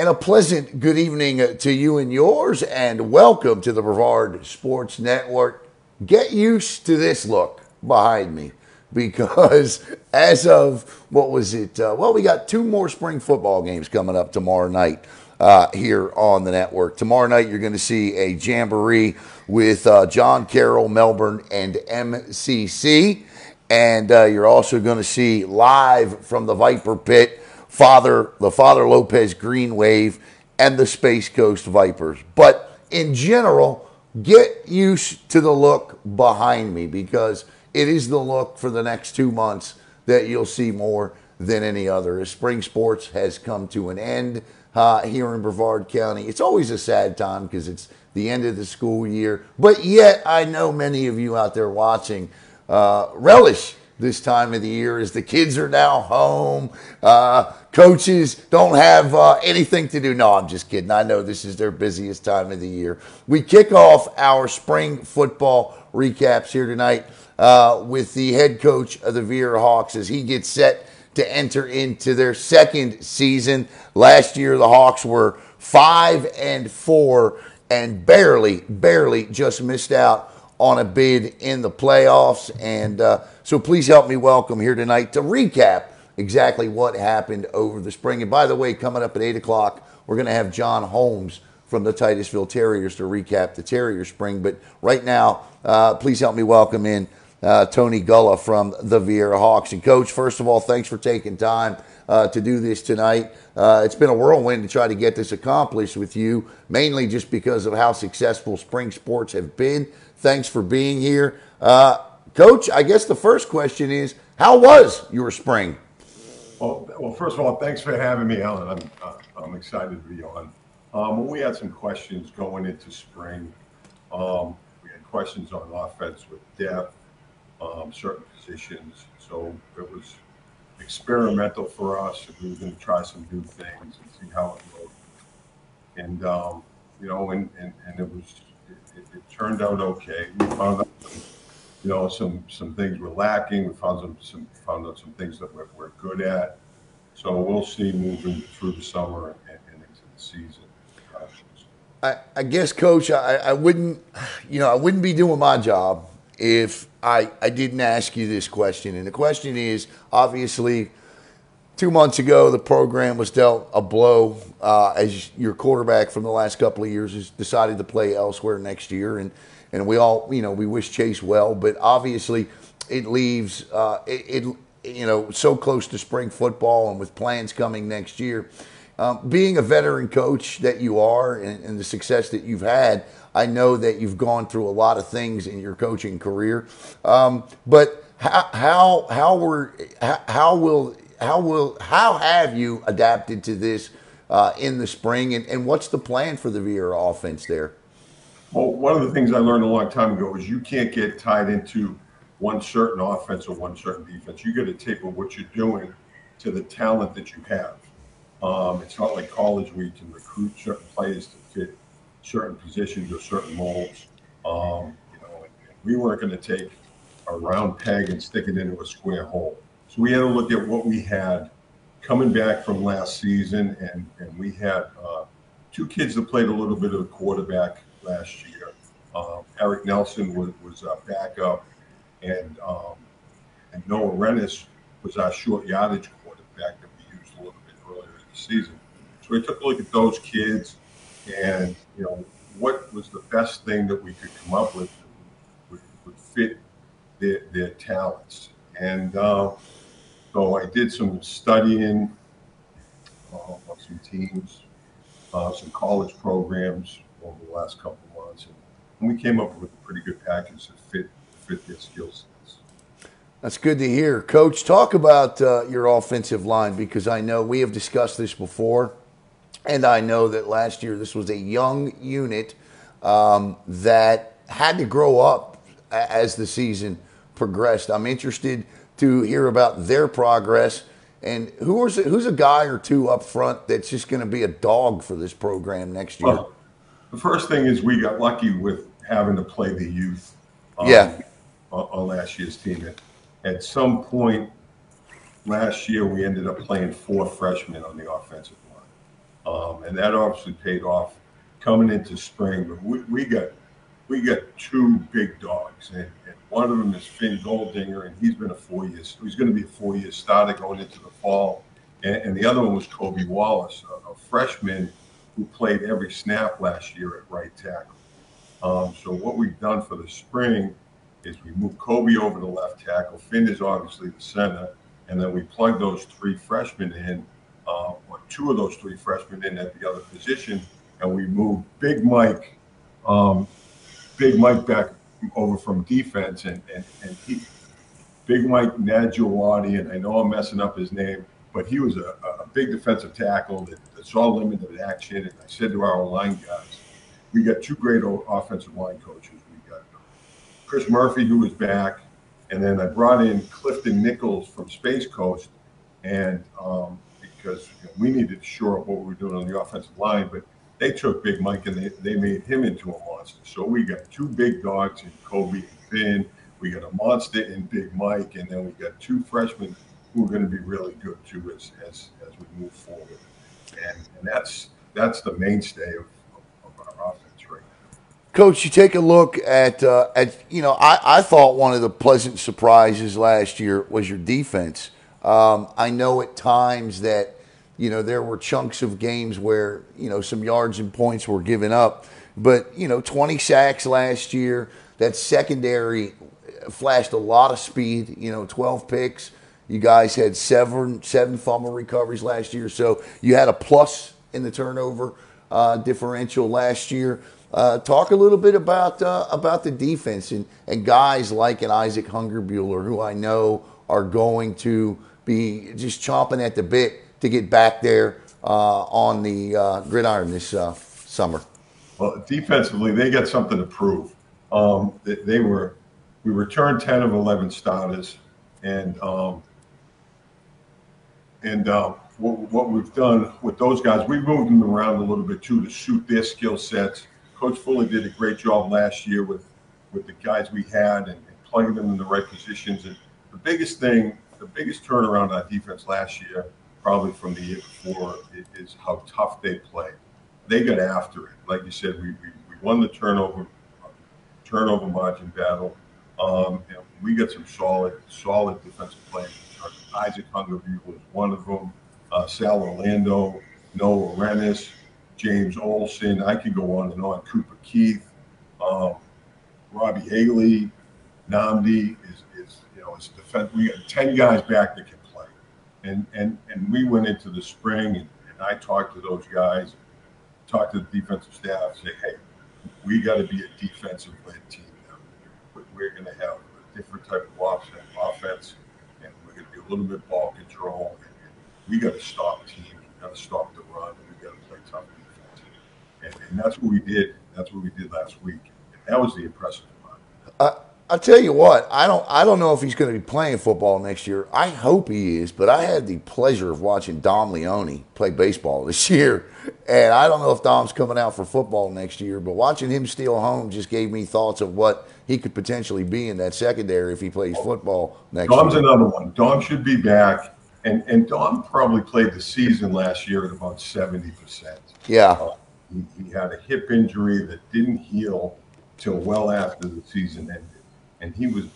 And a pleasant good evening to you and yours, and welcome to the Brevard Sports Network. Get used to this look behind me because as of what was it? Uh, well, we got two more spring football games coming up tomorrow night uh, here on the network. Tomorrow night, you're going to see a jamboree with uh, John Carroll, Melbourne, and MCC. And uh, you're also going to see live from the Viper Pit, Father the Father Lopez Green Wave and the Space Coast Vipers. But in general, get used to the look behind me because it is the look for the next two months that you'll see more than any other. As spring sports has come to an end uh, here in Brevard County, it's always a sad time because it's the end of the school year. But yet, I know many of you out there watching uh, relish this time of the year is the kids are now home. Uh, coaches don't have uh, anything to do. No, I'm just kidding. I know this is their busiest time of the year. We kick off our spring football recaps here tonight uh, with the head coach of the Viera Hawks as he gets set to enter into their second season. Last year, the Hawks were five and four and barely, barely just missed out on a bid in the playoffs. And uh, so please help me welcome here tonight to recap exactly what happened over the spring. And by the way, coming up at 8 o'clock, we're going to have John Holmes from the Titusville Terriers to recap the Terrier spring. But right now, uh, please help me welcome in uh, Tony Gulla from the Viera Hawks. And, Coach, first of all, thanks for taking time uh, to do this tonight. Uh, it's been a whirlwind to try to get this accomplished with you, mainly just because of how successful spring sports have been. Thanks for being here. Uh, Coach, I guess the first question is how was your spring? Well, well, first of all, thanks for having me, Alan. I'm, uh, I'm excited to be on. Um, we had some questions going into spring. Um, we had questions on offense with depth, um, certain positions. So it was experimental for us. We were going to try some new things and see how it looked. And, um, you know, and, and, and it was, it, it, turned out okay. We found out, you know, some, some things were lacking. We found some, some found out some things that we're, we're good at. So we'll see moving through the summer and, and into the season. I, I guess, Coach, I, I wouldn't, you know, I wouldn't be doing my job if I, I didn't ask you this question. And the question is obviously, two months ago, the program was dealt a blow uh, as your quarterback from the last couple of years has decided to play elsewhere next year. And, and we all, you know, we wish Chase well, but obviously it leaves, uh, it, it, you know, so close to spring football and with plans coming next year. Um, being a veteran coach that you are and, and the success that you've had, I know that you've gone through a lot of things in your coaching career, um, but how how how were how, will how will how have you adapted to this uh, in the spring, and, and what's the plan for the Viera offense there? Well, one of the things I learned a long time ago is you can't get tied into one certain offense or one certain defense. You got to taper what you're doing to the talent that you have. Um, it's not like college where you can recruit certain players to fit certain positions or certain molds. Um, you know, we weren't going to take a round peg and stick it into a square hole. So we had to look at what we had coming back from last season, and, and we had uh, two kids that played a little bit of quarterback last year. Um, Eric Nelson was, was a backup, and um, and Noah Rennis was our short yardage quarterback that we used a little bit earlier in the season. So we took a look at those kids and you know what was the best thing that we could come up with would, would fit their, their talents. And uh, so I did some studying uh, of some teams, uh, some college programs over the last couple of months, and, we came up with a pretty good package that fit fit their skill sets. That's good to hear, Coach. Talk about uh, your offensive line because I know we have discussed this before. And I know that last year this was a young unit um, that had to grow up as the season progressed. I'm interested to hear about their progress. And who is it, who's a guy or two up front that's just going to be a dog for this program next year? Well, the first thing is we got lucky with having to play the youth. Um, yeah. On, on last year's team. At, some point last year, we ended up playing four freshmen on the offensive um, and that obviously paid off coming into spring. But we, we got we got two big dogs, and, and, one of them is Finn Goldinger, and he's been a four year He's going to be a four year starter going into the fall, and, and the other one was Kobe Wallace, a, a, freshman who played every snap last year at right tackle. Um, so what we've done for the spring is we move Kobe over to left tackle. Finn is obviously the center, and then we plug those three freshmen in, uh, or two of those three freshmen in at the other position, and we move Big Mike um, Big Mike back over from defense, and and, and he, Big Mike Najawadi, and I know I'm messing up his name, but he was a, a big defensive tackle that, that saw limited action. And I said to our line guys, we got two great offensive line coaches. Chris Murphy, who was back, and then I brought in Clifton Nichols from Space Coast, and um, because you know, we needed to shore up what we were doing on the offensive line, but they took Big Mike and they, they made him into a monster. So we got two big dogs in Kobe and Finn. We got a monster in Big Mike, and then we got two freshmen who are going to be really good too as as, as we move forward. And, and that's that's the mainstay of, of, of our offense right now. Coach, you take a look at uh, at you know I, I thought one of the pleasant surprises last year was your defense. Um, I know at times that you know, there were chunks of games where, you know, some yards and points were given up. But, you know, 20 sacks last year. That secondary flashed a lot of speed, you know, 12 picks. You guys had seven seven fumble recoveries last year. So you had a plus in the turnover uh, differential last year. Uh, talk a little bit about uh, about the defense and, and guys like an Isaac Hungerbuehler, who I know are going to be just chomping at the bit to get back there uh, on the uh, gridiron this uh, summer? Well, defensively, they got something to prove. Um, they, they, were we returned ten of eleven starters, and um, and uh, what, what, we've done with those guys, we've moved them around a little bit too to suit their skill sets. Coach Fuller did a great job last year with with the guys we had and, and plugging them in the right positions. And the biggest thing, the biggest turnaround on defense last year probably from the year before is how tough they play. They got after it. Like you said, we, we, we won the turnover turnover margin battle. Um, and we got some solid, solid defensive players. Isaac Hungerbuehler was one of them. Uh, Sal Orlando, Noah Rennis, James Olson. I could go on and on. Cooper Keith, um, Robbie Haley, Namdi is, is you know, it's defense. We got ten guys back that can play, and and and we went into the spring and, and I talked to those guys, talked to the defensive staff, say, hey, we got to be a defensive led team now. We're going to have a different type of offense, and we're going to be a little bit ball control. And, and we got to stop teams. We got to stop the run. We got to play tough defense. And, and that's what we did. That's what we did last week. And that was the impressive part. Uh, I'll tell you what, I don't I don't know if he's going to be playing football next year. I hope he is, but I had the pleasure of watching Dom Leone play baseball this year. And I don't know if Dom's coming out for football next year, but watching him steal home just gave me thoughts of what he could potentially be in that secondary if he plays football next Dom's year. Dom's another one. Dom should be back. And and Dom probably played the season last year at about 70%. Yeah. Uh, he, he had a hip injury that didn't heal till well after the season ended and he was,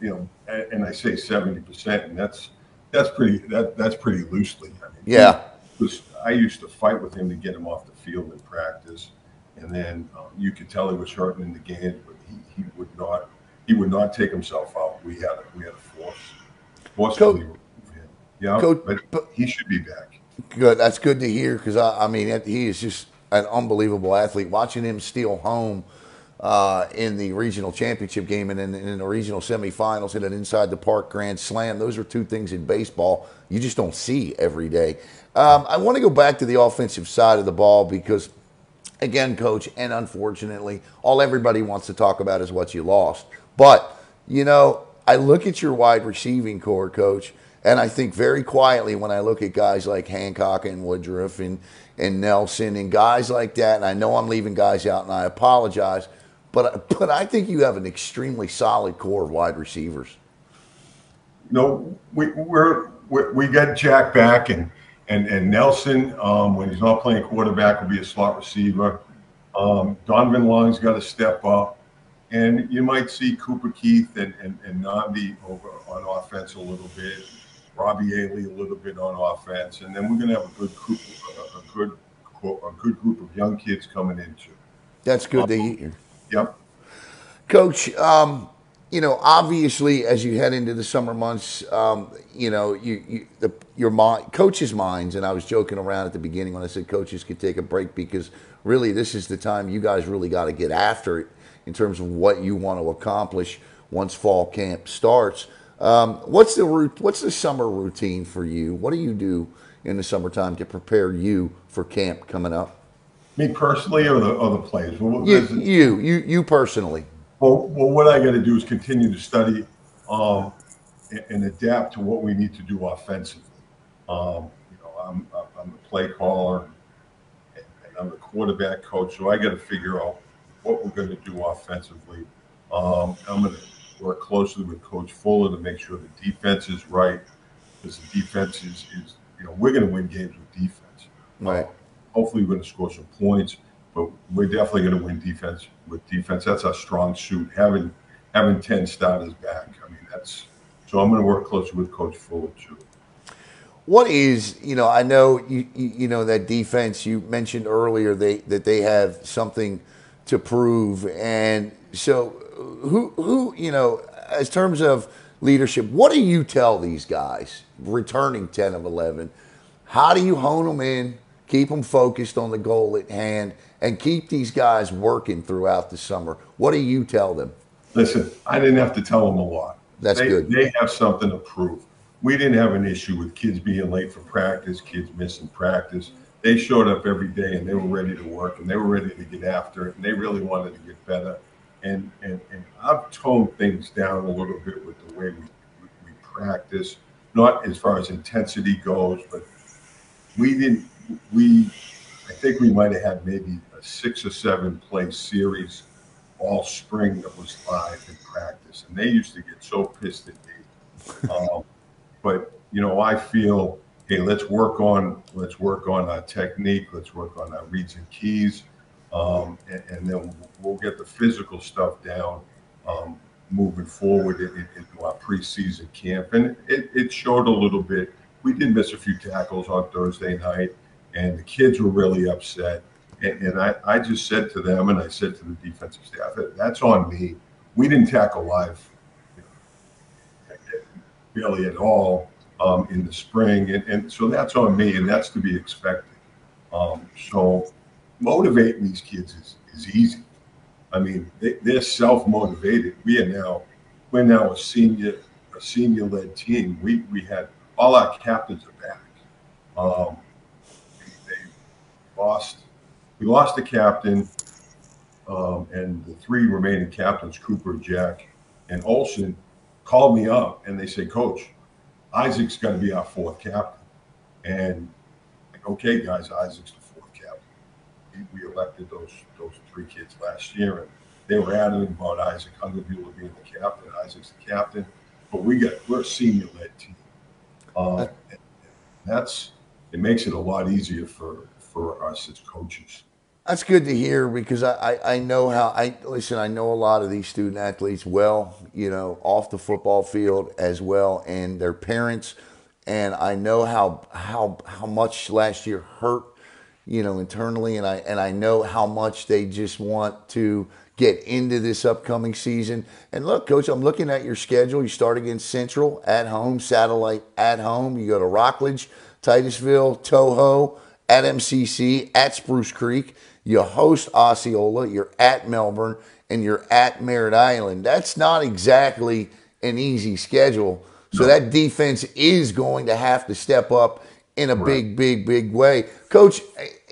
you know, and I say seventy percent, and that's that's pretty that that's pretty loosely. I mean, yeah. Was, I used to fight with him to get him off the field in practice, and then um, you could tell he was hurting in the game, but he, he would not he would not take himself out. We had a, we had a force forcefully. Yeah, Coach, but he should be back. Good. That's good to hear because I, I mean he is just an unbelievable athlete. Watching him steal home uh, in the regional championship game and in, in, the regional semifinals in an inside the park grand slam. Those are two things in baseball you just don't see every day. Um, I want to go back to the offensive side of the ball because, again, coach, and unfortunately, all everybody wants to talk about is what you lost. But, you know, I look at your wide receiving core, coach, and I think very quietly when I look at guys like Hancock and Woodruff and, and Nelson and guys like that, and I know I'm leaving guys out and I apologize but but I think you have an extremely solid core of wide receivers. No, we we're, we we got Jack back, and and and Nelson, um, when he's not playing quarterback, will be a slot receiver. Um, Donovan Long's got to step up, and you might see Cooper Keith and and, and over on offense a little bit, Robbie Ailey a little bit on offense, and then we're going to have a good group, a, a good a good group of young kids coming into. That's good um, to hear. Yep. Coach, um, you know, obviously, as you head into the summer months, um, you know, you, you the your mind, coaches' minds, and I was joking around at the beginning when I said coaches could take a break because really this is the time you guys really got to get after it in terms of what you want to accomplish once fall camp starts. Um, what's the route? What's the summer routine for you? What do you do in the summertime to prepare you for camp coming up? Me personally, or the other players? You, you, you, you personally. Well, well, what I got to do is continue to study um, and, and, adapt to what we need to do offensively. Um, you know, I'm, I'm the play caller and, and I'm the quarterback coach, so I got to figure out what we're going to do offensively. Um, I'm going to work closely with Coach Fuller to make sure the defense is right because the defense is, is you know, we're going to win games with defense. Right. Uh, hopefully, we're going to score some points but we're definitely going to win defense with defense. That's our strong suit. Having having ten starters back. I mean, that's so. I'm going to work closely with Coach Fuller too. What is you know? I know you you know that defense you mentioned earlier. They that they have something to prove, and so who who you know as terms of leadership, what do you tell these guys returning ten of eleven? How do you hone them in? keep them focused on the goal at hand, and keep these guys working throughout the summer. What do you tell them? Listen, I didn't have to tell them a lot. That's they, good. They have something to prove. We didn't have an issue with kids being late for practice, kids missing practice. They showed up every day and they were ready to work and they were ready to get after it and they really wanted to get better. And and, and I've toned things down a little bit with the way we, we, we practice, not as far as intensity goes, but we didn't we, I think we might have had maybe a six or seven play series all spring that was live in practice, and they used to get so pissed at me. Um, but you know, I feel, hey, let's work on let's work on our technique, let's work on our reads and keys, um, and, and, then we'll get the physical stuff down. Um, moving forward into our preseason camp, and it, it showed a little bit. We did miss a few tackles on Thursday night and the kids were really upset. And, and I, I just said to them, and I said to the defensive staff, that's on me. We didn't tackle live really at all um, in the spring. And, and so that's on me, and that's to be expected. Um, so motivating these kids is, is easy. I mean, they, they're self-motivated. We are now, we're now a senior, a senior-led team. We we had all our captains are back. Um, lost. We lost the captain, um, and the three remaining captains, Cooper, Jack, and Olson, called me up and they said, "Coach, Isaac's going to be our fourth captain." And like, okay, guys, Isaac's the. We, elected those those three kids last year, and they were adamant about Isaac Hungerbuehler being the captain. Isaac's the captain, but we got we're a senior led team. Uh, that's it makes it a lot easier for for us as coaches. That's good to hear because I, I, I, know how I listen. I know a lot of these student athletes well, you know, off the football field as well, and their parents, and I know how how how much last year hurt, you know, internally, and I and I know how much they just want to get into this upcoming season. And look, coach, I'm looking at your schedule. You start against Central at home, Satellite at home. You go to Rockledge, Titusville, Toho at MCC, at Spruce Creek. You host Osceola. You're at Melbourne, and you're at Merritt Island. That's not exactly an easy schedule. So that defense is going to have to step up in a right. big, big, big way. Coach,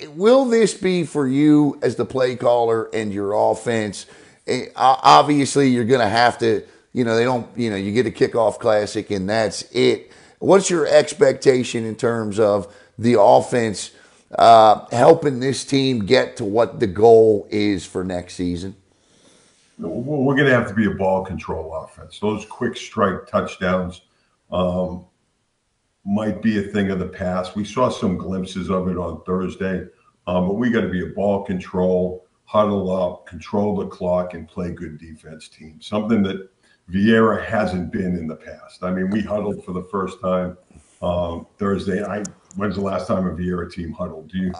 will this be for you as the play caller and your offense? Eh, obviously, you're going to have to, you know, they don't, you know, you get a kickoff classic and that's it. What's your expectation in terms of the offense uh, helping this team get to what the goal is for next season? We're going to have to be a ball control offense. Those quick strike touchdowns, um, might be a thing of the past. We saw some glimpses of it on Thursday, um, but we got to be a ball control, huddle up, control the clock, and play good defense team. Something that Viera hasn't been in the past. I mean, we huddled for the first time um, Thursday. I when's the last time a Viera team huddled? Do you?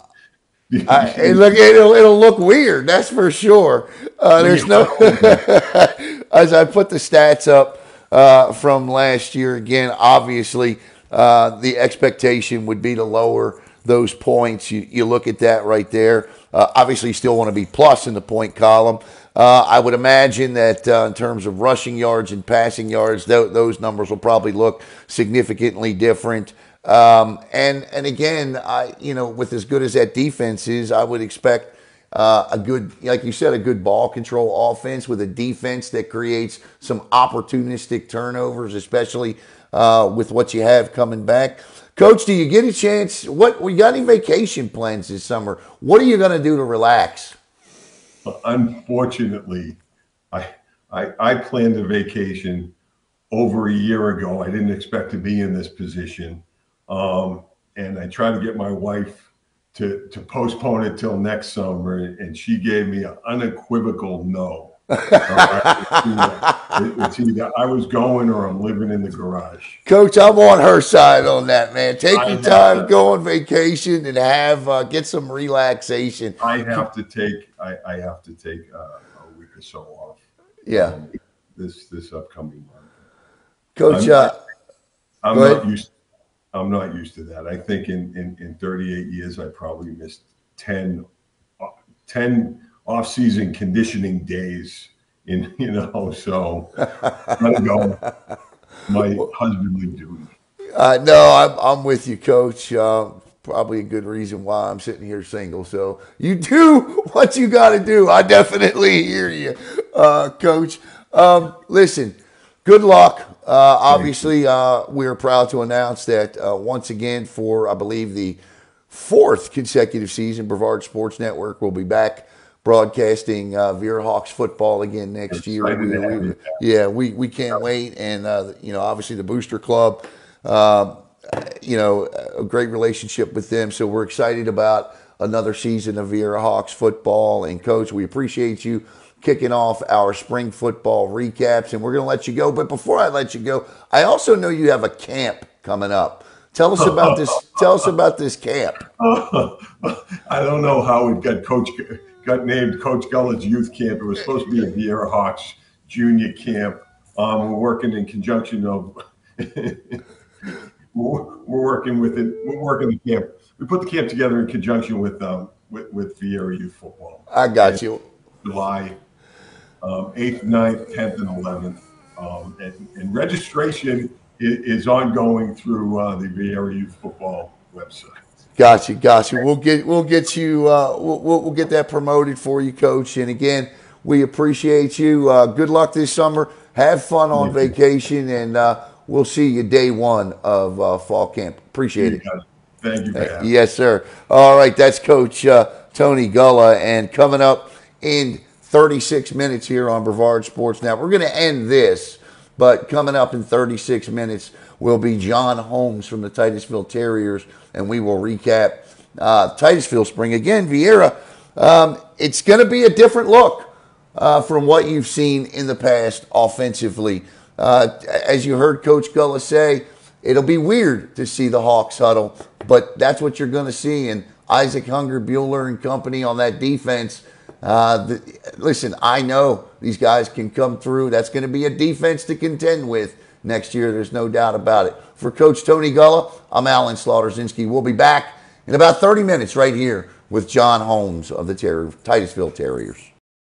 Do you I, hey, look, it'll it'll look weird. That's for sure. Uh, there's no. as I put the stats up uh, from last year again, obviously uh, the expectation would be to lower those points. You, you look at that right there. Uh, obviously, you still want to be plus in the point column. Uh, I would imagine that uh, in terms of rushing yards and passing yards, th- those numbers will probably look significantly different. Um, and and again, I you know with as good as that defense is, I would expect uh, a good, like you said, a good ball control offense with a defense that creates some opportunistic turnovers, especially uh, with what you have coming back. Coach, do you get a chance? What we got any vacation plans this summer? What are you going to do to relax? unfortunately, I, I, I planned a vacation over a year ago. I didn't expect to be in this position. Um, and I tried to get my wife to, to postpone it till next summer, and she gave me an unequivocal no. It's, either, I was going or I'm living in the garage. Coach, I'm on her side on that, man. Take I your time, to, go on vacation, and have uh, get some relaxation. I have to take I, I have to take uh, a week or so off. Yeah, um, this this upcoming month. Coach, I'm, uh, I'm not used. I'm not used to that. I think in in, in 38 years, I probably missed 10, uh, 10 off-season conditioning days in you know so gotta go my husbandly duty uh, no I'm, I'm with you coach. Uh, probably a good reason why i'm sitting here single. So you do what you got to do. I definitely hear you uh, coach. Um, listen good luck. Uh, obviously uh, we're proud to announce that uh, once again for i believe the fourth consecutive season brevard sports network will be back broadcasting uh, Viera Hawks football again next year. We, we, yeah, we, we can't wait. And, uh, you know, obviously the Booster Club, uh, you know, a great relationship with them. So we're excited about another season of Viera Hawks football. And, Coach, we appreciate you kicking off our spring football recaps. And we're going to let you go. But before I let you go, I also know you have a camp coming up. Tell us about this. tell us about this camp. I don't know how we've got Coach got named Coach Gulla's youth camp. It was supposed to be a Viera Hawks junior camp. Um, we're working in conjunction of, we're, we're, working with it. We're working the camp. We put the camp together in conjunction with um, with, with Viera Youth Football. I got you. July um, 8th, 9th, 10th, and 11th. Um, and, and, registration is, is ongoing through uh, the Viera Youth Football website. Gotcha, gotcha. We'll get we'll get you uh, we'll, we'll get that promoted for you, coach. And again, we appreciate you. Uh, good luck this summer. Have fun on vacation, and uh, we'll see you day one of uh, fall camp. Appreciate it. Thank you. Uh, yes, sir. All right, that's Coach uh, Tony Gulla, and coming up in 36 minutes here on Brevard Sports. Now we're going to end this, but coming up in 36 minutes will be John Holmes from the Titusville Terriers and we will recap uh, Titusville Spring. Again, Viera, um, it's going to be a different look uh, from what you've seen in the past offensively. Uh, as you heard Coach Gulla say, it'll be weird to see the Hawks huddle, but that's what you're going to see. And Isaac Hungerbuehler, and company on that defense. Uh, the, listen, I know these guys can come through. That's going to be a defense to contend with next year. There's no doubt about it. For Coach Tony Gulla, I'm Alan Slaughterzinski. We'll be back in about 30 minutes right here with John Holmes of the Titusville Terriers.